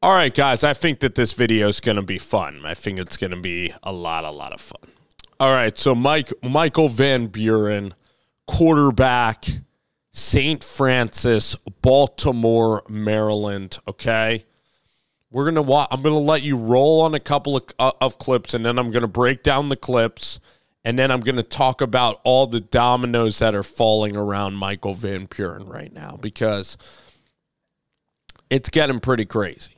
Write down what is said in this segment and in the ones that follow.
All right, guys, I think that this video is going to be fun. I think it's going to be a lot, a lot of fun. All right, so Mike Michael Van Buren, quarterback, St. Francis, Baltimore, Maryland. Okay, we're gonna. I'm gonna let you roll on a couple of, uh, of clips, and then I'm gonna break down the clips, and then I'm gonna talk about all the dominoes that are falling around Michael Van Buren right now because it's getting pretty crazy.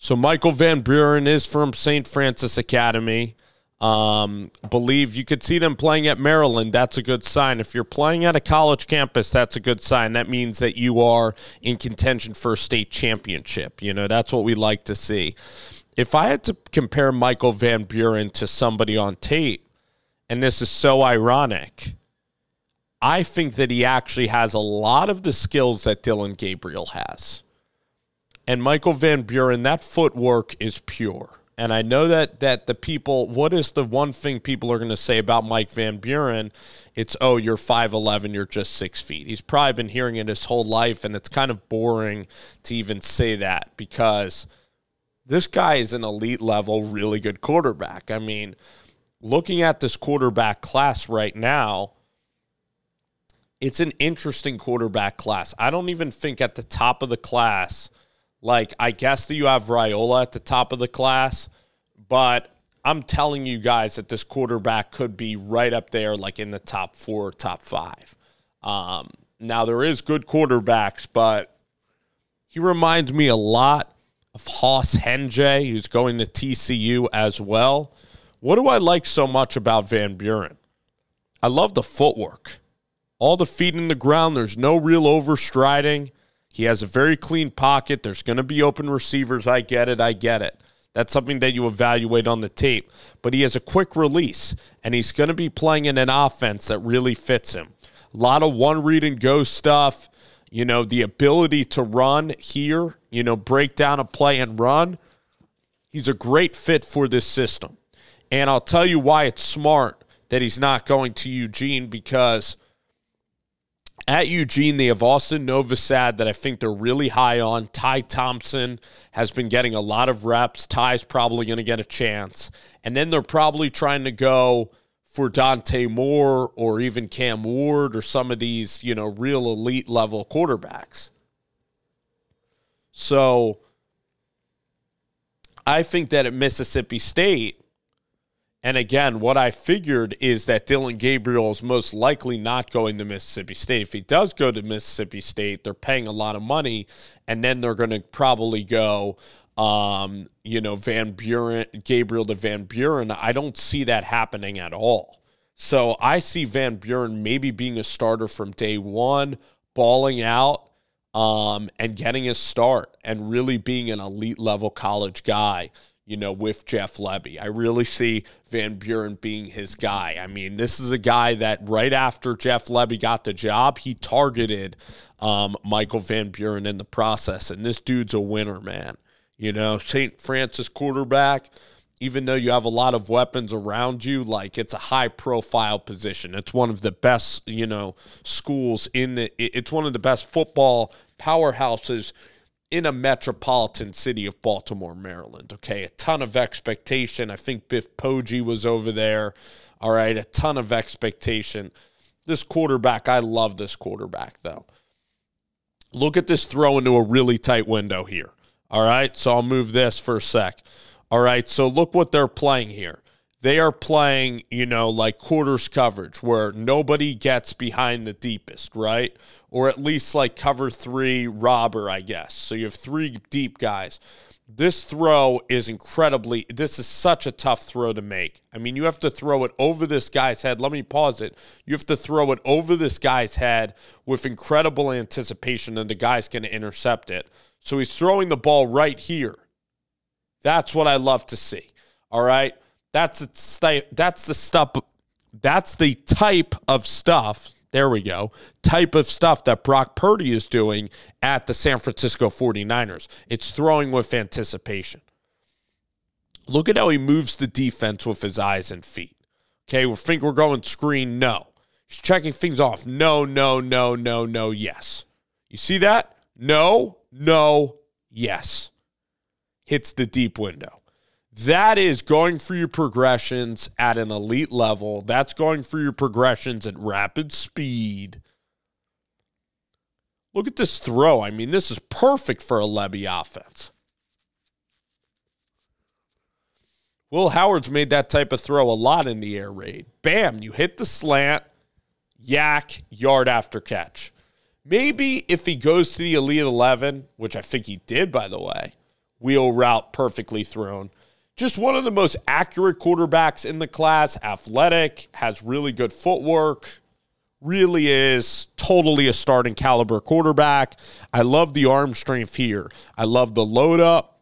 So Michael Van Buren is from St. Francis Academy. Um, believe you could see them playing at Maryland. That's a good sign. If you're playing at a college campus, that's a good sign. That means that you are in contention for a state championship. You know, that's what we like to see. If I had to compare Michael Van Buren to somebody on tape, and this is so ironic, I think that he actually has a lot of the skills that Dillon Gabriel has. And Michael Van Buren, that footwork is pure. And I know that that the people, what is the one thing people are going to say about Mike Van Buren? It's oh, you're five eleven, you're just six feet. He's probably been hearing it his whole life, and it's kind of boring to even say that because this guy is an elite level, really good quarterback. I mean, looking at this quarterback class right now, it's an interesting quarterback class. I don't even think at the top of the class like, I guess that you have Raiola at the top of the class, but I'm telling you guys that this quarterback could be right up there, like in the top four, top five. Um, now, there is good quarterbacks, but he reminds me a lot of Hauss Hejny, who's going to TCU as well. What do I like so much about Van Buren? I love the footwork. All the feet in the ground, there's no real overstriding. He has a very clean pocket. There's going to be open receivers. I get it. I get it. That's something that you evaluate on the tape. But he has a quick release, and he's going to be playing in an offense that really fits him. A lot of one read and go stuff. You know, the ability to run here, you know, break down a play and run. He's a great fit for this system. And I'll tell you why it's smart that he's not going to Eugene because – at Eugene, they have Austin Novosad that I think they're really high on. Ty Thompson has been getting a lot of reps. Ty's probably going to get a chance. And then they're probably trying to go for Dante Moore or even Cam Ward or some of these, you know, real elite level quarterbacks. So I think that at Mississippi State, and again, what I figured is that Dillon Gabriel is most likely not going to Mississippi State. If he does go to Mississippi State, they're paying a lot of money, and then they're going to probably go, um, you know, Van Buren, Gabriel to Van Buren. I don't see that happening at all. So I see Van Buren maybe being a starter from day one, balling out, um, and getting a start, and really being an elite level college guy you know, with Jeff Lebby. I really see Van Buren being his guy. I mean, this is a guy that right after Jeff Lebby got the job, he targeted um, Michael Van Buren in the process. And this dude's a winner, man. You know, St. Francis quarterback, even though you have a lot of weapons around you, like it's a high profile position. It's one of the best, you know, schools in the, it's one of the best football powerhouses in a metropolitan city of Baltimore, Maryland. Okay, a ton of expectation. I think Biff Poggi was over there. All right, a ton of expectation. This quarterback, I love this quarterback though. Look at this throw into a really tight window here. All right, so I'll move this for a sec. All right, so look what they're playing here they are playing, you know, like quarters coverage where nobody gets behind the deepest, right? Or at least like cover three robber, I guess. So you have three deep guys. This throw is incredibly, this is such a tough throw to make. I mean, you have to throw it over this guy's head. Let me pause it. You have to throw it over this guy's head with incredible anticipation, and the guy's going to intercept it. So he's throwing the ball right here. That's what I love to see. All right. That's the that's the stuff that's the type of stuff there we go. Type of stuff that Brock Purdy is doing at the San Francisco 49ers. It's throwing with anticipation. Look at how he moves the defense with his eyes and feet. Okay, we think we're going screen. No. He's checking things off. No, no, no, no, no, yes. You see that? No, no, Yes. Hits the deep window. That is going for your progressions at an elite level. That's going for your progressions at rapid speed. Look at this throw. I mean, this is perfect for a Lebby offense. Will Howard's made that type of throw a lot in the air raid. Bam, you hit the slant, YAC, yard after catch. Maybe if he goes to the Elite 11, which I think he did, by the way, wheel route perfectly thrown. Just one of the most accurate quarterbacks in the class, athletic, has really good footwork, really is totally a starting caliber quarterback. I love the arm strength here. I love the load up.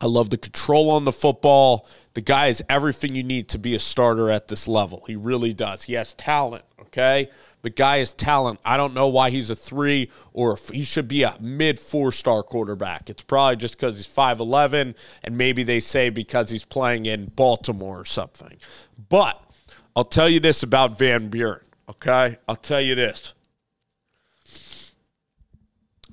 I love the control on the football. The guy is everything you need to be a starter at this level. He really does. He has talent, okay? The guy is talent. I don't know why he's a three or he should be a mid four star quarterback. It's probably just because he's 5'11 and maybe they say because he's playing in Baltimore or something. But I'll tell you this about Van Buren, okay? I'll tell you this.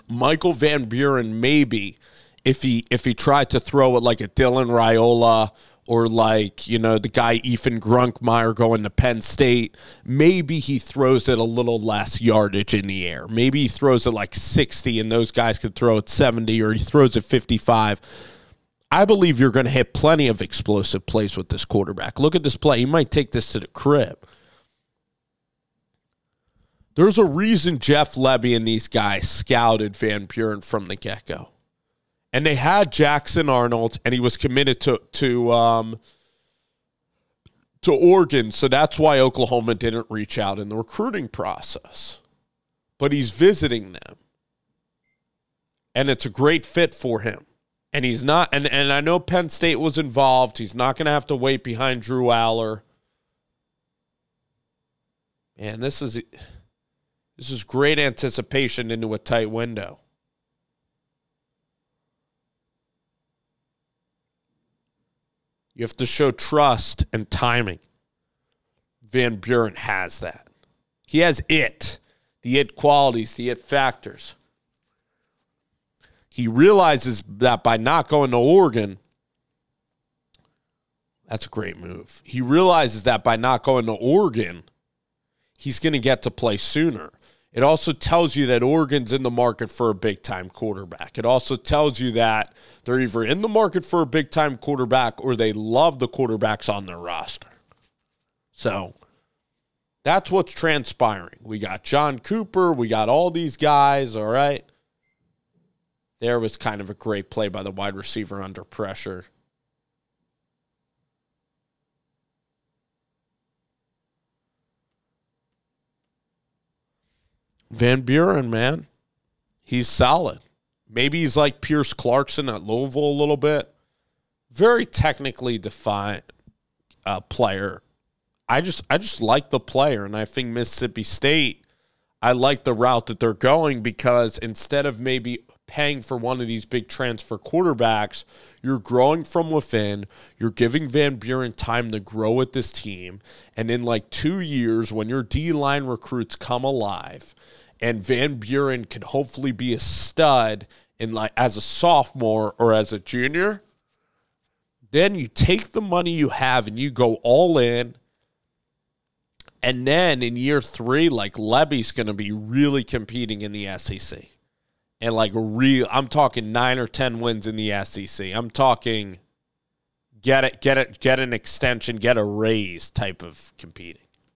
Michael Van Buren maybe if he if he tried to throw it like a Dylan Raiola or like you know the guy Ethan Grunkemeyer going to Penn State, maybe he throws it a little less yardage in the air. Maybe he throws it like 60 and those guys could throw it 70 or he throws it 55. I believe you're going to hit plenty of explosive plays with this quarterback. Look at this play. He might take this to the crib. There's a reason Jeff Lebby and these guys scouted Van Buren from the get go and they had Jackson Arnold, and he was committed to to um, to Oregon, so that's why Oklahoma didn't reach out in the recruiting process. But he's visiting them, and it's a great fit for him. And he's not, and and I know Penn State was involved. He's not going to have to wait behind Drew Allar. And this is this is great anticipation into a tight window. You have to show trust and timing. Van Buren has that. He has it, the it qualities, the it factors. He realizes that by not going to Oregon, that's a great move. He realizes that by not going to Oregon, he's going to get to play sooner. It also tells you that Oregon's in the market for a big time quarterback. It also tells you that they're either in the market for a big time quarterback or they love the quarterbacks on their roster. So that's what's transpiring. We got John Cooper, we got all these guys, all right. There was kind of a great play by the wide receiver under pressure. Van Buren, man, he's solid. Maybe he's like Pierce Clarkson at Louisville a little bit. Very technically defined uh, player. I just I just like the player, and I think Mississippi State. I like the route that they're going because instead of maybe paying for one of these big transfer quarterbacks, you're growing from within. You're giving Van Buren time to grow with this team, and in like two years, when your D line recruits come alive, and Van Buren could hopefully be a stud in like as a sophomore or as a junior, then you take the money you have and you go all in. And then in year three, like Lebby's going to be really competing in the SEC. And like real, I'm talking nine or 10 wins in the SEC. I'm talking get it, get it, get an extension, get a raise type of competing.